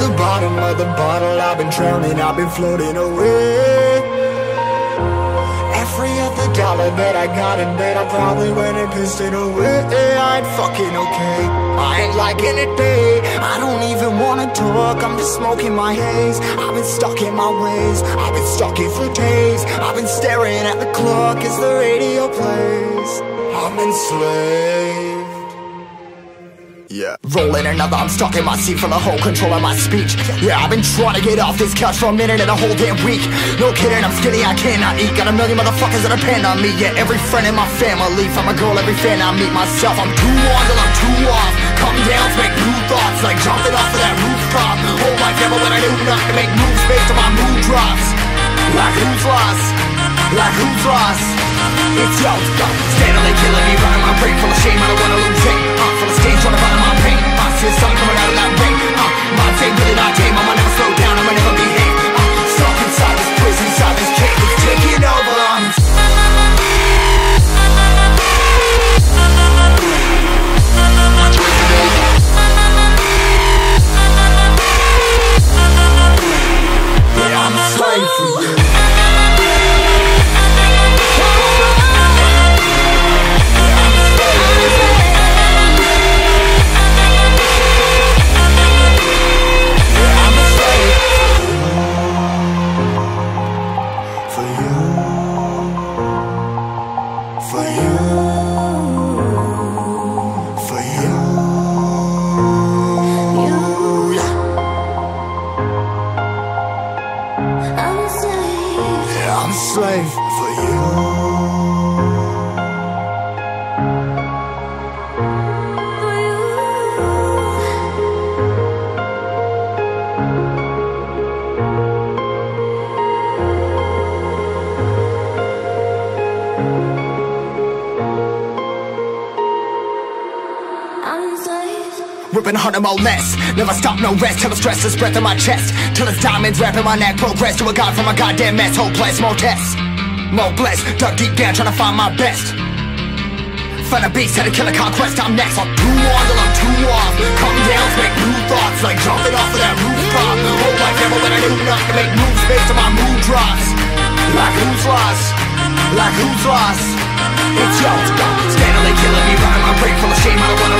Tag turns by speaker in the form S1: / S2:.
S1: the bottom of the bottle. I've been drowning, I've been floating away. Every other dollar that I got in bed I probably went and pissed it away. I ain't fucking okay. I ain't liking it, babe. I don't even wanna talk. I'm just smoking my haze. I've been stuck in my ways. I've been stuck here for days. I've been staring at the clock. As the radio plays? I'm enslaved yeah. Rolling another, I'm stuck in my seat for the whole control of my speech. Yeah, I've been trying to get off this couch for a minute and a whole damn week. No kidding, I'm skinny, I cannot eat. Got a million motherfuckers that depend on me. Yeah, every friend in my family, from a girl, every fan I meet myself. I'm too on till I'm too off. Come down make new thoughts, like jumping off of that rooftop. Hold my camera when I do not to make moves based on my mood drops. Like who's lost? Like who's lost? It's yo, steadily killing me, running my brain full of shame. For you, Ripping harder, more less. Never stop, no rest. Till the stress is breath in my chest. Till it's diamonds wrapping my neck. Progress to a god from a goddamn mess. Hopeless, more tests. More blessed. Dug deep down, trying to find my best. Find a beast, had a conquest. I'm next. I'm too on till I'm too off. Come down, make new thoughts. Like jumping off of that rooftop. Hold my camera when I do not to make moves based on my mood drops. Like who's lost? Like who's lost? It's yo, steadily killing me, my brain full of shame. I don't wanna